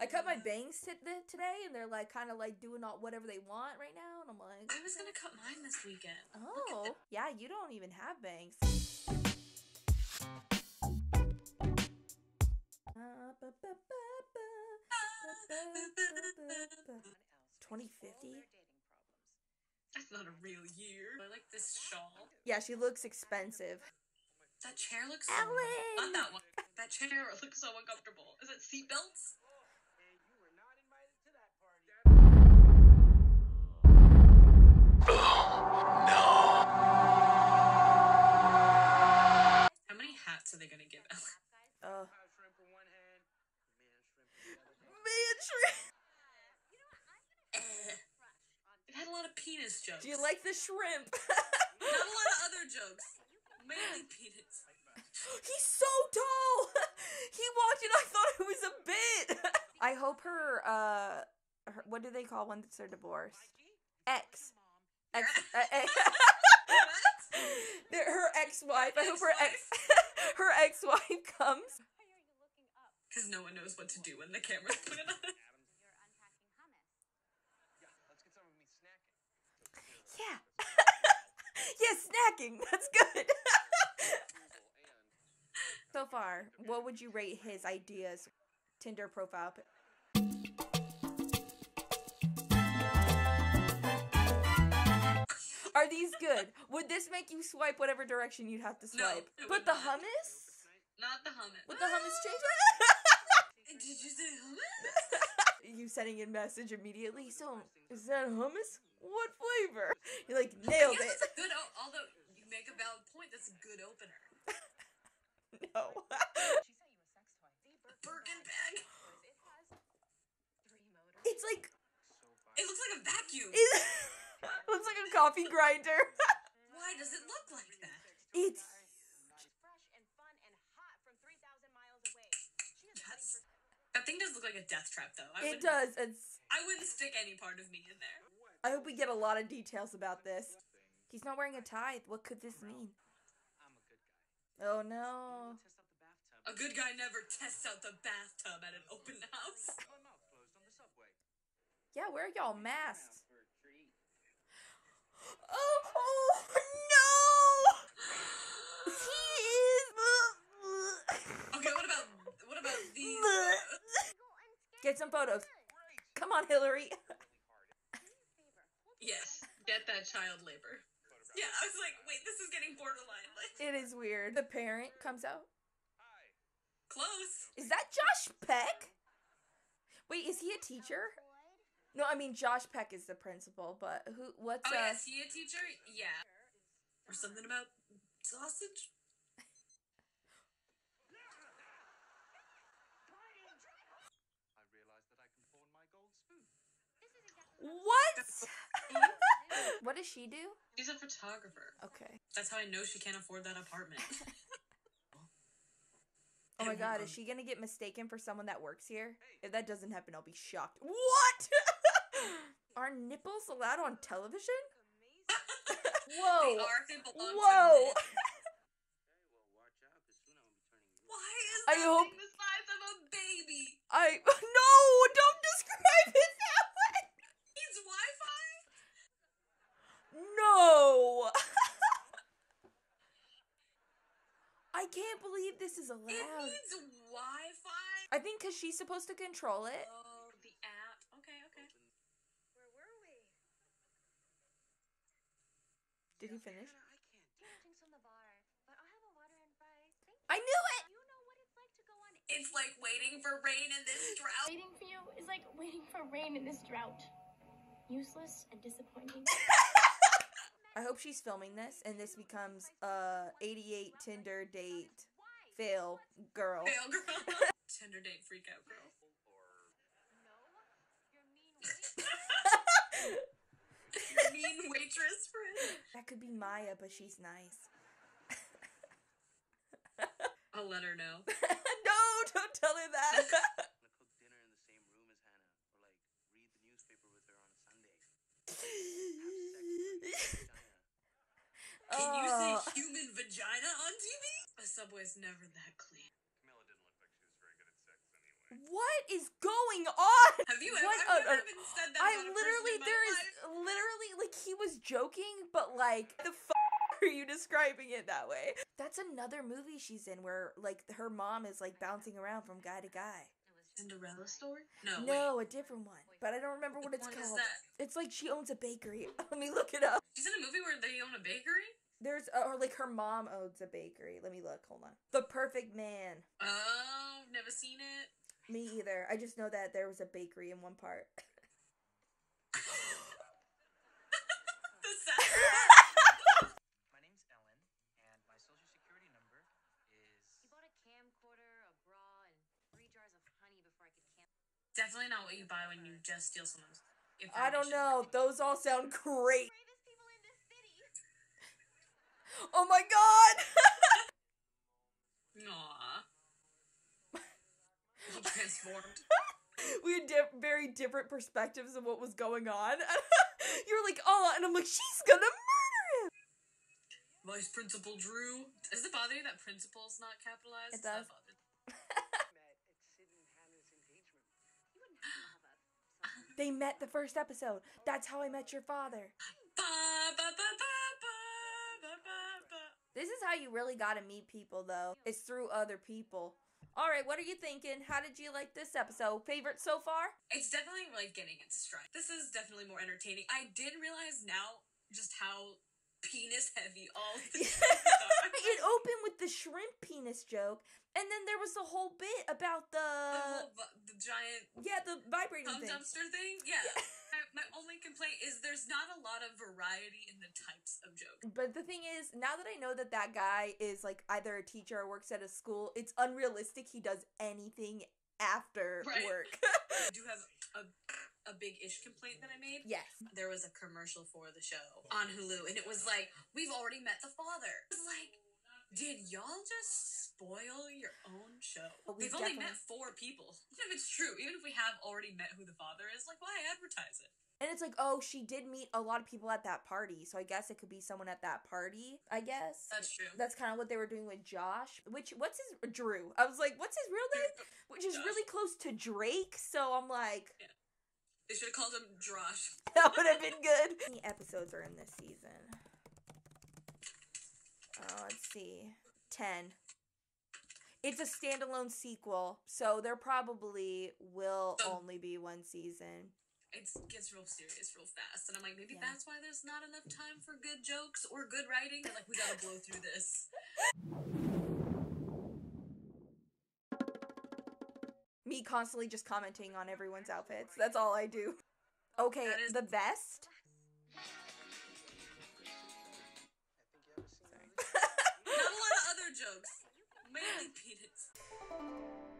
I cut my bangs t- today, and they're like kind of like doing all whatever they want right now, and I'm like, I was gonna cut mine this weekend. Oh, yeah, you don't even have bangs. Twenty fifty. That's not a real year. I like this shawl. Yeah, she looks expensive. That chair looks. Ellen! So, not that one. That chair looks so uncomfortable. Is it seatbelts? Penis jokes. Do you like the shrimp? Not a lot of other jokes. Mainly penis. He's so tall. he walked in. I thought it was a bit. I hope her. Uh, her, what do they call once they're divorced? Ex. Ex. Uh, ex. Her ex-wife. I hope her ex. her ex-wife comes. Because no one knows what to do when the camera's pointed on Yeah. yeah, snacking. That's good. so far, what would you rate his ideas? Tinder profile. Are these good? Would this make you swipe whatever direction you'd have to swipe? Put would the hummus? Not the hummus. Would the hummus change Did you say hummus? you sending a message immediately. So, is that hummus? What flavor? You're like, nailed it. that's a good. Although you make a valid point, that's a good opener. No. Birkin bag. it's like, It looks like a vacuum. it looks like a coffee grinder. Why does it look like that? It's that thing does look like a death trap, though. I it does. It's. I wouldn't stick any part of me in there. I hope we get a lot of details about this. He's not wearing a tie. What could this mean? Oh no. A good guy never tests out the bathtub at an open house. Yeah, where are y'all masks? Oh, oh no! He is. Okay, what about what about these? uh, Get some photos. Come on, Hilary. yes, get that child labor. Yeah, I was like, wait, this is getting borderline. Like, It is weird. The parent comes out. close. Is that Josh Peck? Wait, is he a teacher? No, I mean Josh Peck is the principal, but who? What's Oh, uh? yeah, is he a teacher? Yeah. Or something about sausage? What? what does she do? She's a photographer. Okay. That's how I know she can't afford that apartment. Oh my god, is she gonna get mistaken for someone that works here? If that doesn't happen, I'll be shocked. What? Are nipples allowed on television? Whoa. They are they belong to Whoa. Why is I hope- thing the size of a baby? I no, don't describe it that way. He's Wi-Fi? No. I can't believe this is allowed. It allowed. needs Wi-Fi? I think because she's supposed to control it. Oh, the app. Okay, okay. Where were we? Did he finish? I can't. drinks from the bar, but I'll have a water and fries. I knew it. you. You know what it's like to go on It's like waiting for rain in this drought. Waiting for you is like waiting for rain in this drought. Useless and disappointing. I hope she's filming this and this becomes a 88 Tinder date fail girl. Fail girl. Tinder date freak out girl. Mean waitress friend. that could be Maya, but she's nice. I'll let her know. no, don't tell her that. cook dinner in the same room as Hannah, or like read the newspaper with her on a Sunday. Can you say Oh. human vagina on TV? A subway's never that clean. Camilla didn't look like she was very good at sex anyway. what is going on? Have you ever, What I've a- never a- even said that I about a person literally, in my there is life. literally like he was joking, but like the f- are you describing it that way? That's another movie she's in where like her mom is like bouncing around from guy to guy. Cinderella story? No. No, Wait. a different one, but I don't remember what it's What is called. that? It's like she owns a bakery. Let me look it up. She's in a movie where they own a bakery? There's uh, or like her mom owns a bakery. Let me look. Hold on. The Perfect Man. Oh, never seen it. Me either. I just know that there was a bakery in one part. My name's Ellen, and my social security number is. He bought a camcorder, a bra, and three jars of honey before I could cancel. Definitely not what you buy when you just steal someone's information. I don't know. Those all sound great. Oh my god. Aww. He transformed. we had di- very different perspectives of what was going on. You're like, oh, and I'm like, she's gonna murder him. Vice Principal Drew. Does it bother you that principal's not capitalized? It does. That bothered- Met at Sid and Hannah's engagement. You wouldn't happen to have a. They met the first episode. That's how I met your father. How you really gotta meet people, though. It's through other people. All right, what are you thinking? How did you like this episode? Favorite so far? It's definitely like getting its stride. This is definitely more entertaining. I did realize now just how penis heavy all the it opened with the shrimp penis joke, and then there was the whole bit about the, the whole the giant yeah the vibrating thing. dumpster thing. Yeah. my, my only complaint is there's not a lot of variety in the types of jokes. But the thing is, now that I know that that guy is like either a teacher or works at a school, it's unrealistic he does anything after Right. work. I do have a a big ish complaint that I made. yes. There was a commercial for the show on Hulu, and it was like, "We've already met the father." It was like, did y'all just spoil your own show? We We've only met four people. Even if it's true, even if we have already met who the father is, like, why advertise it? And it's like, oh, she did meet a lot of people at that party, so I guess it could be someone at that party. I guess That's true. that's kind of what they were doing with Josh. Which what's his Drew? I was like, what's his real name? Uh, which is Josh. really close to Drake. So I'm like, They should have called him Drosh. that would have been good. How many episodes are in this season? Uh, let's see, ten. It's a standalone sequel, so there probably will So- only be one season. It gets real serious real fast, and I'm like, maybe Yeah. that's why there's not enough time for good jokes or good writing. They're like, we gotta blow through this. Me constantly just commenting on everyone's outfits. That's all I do. Okay, is- the best. Jokes. Mainly peanuts.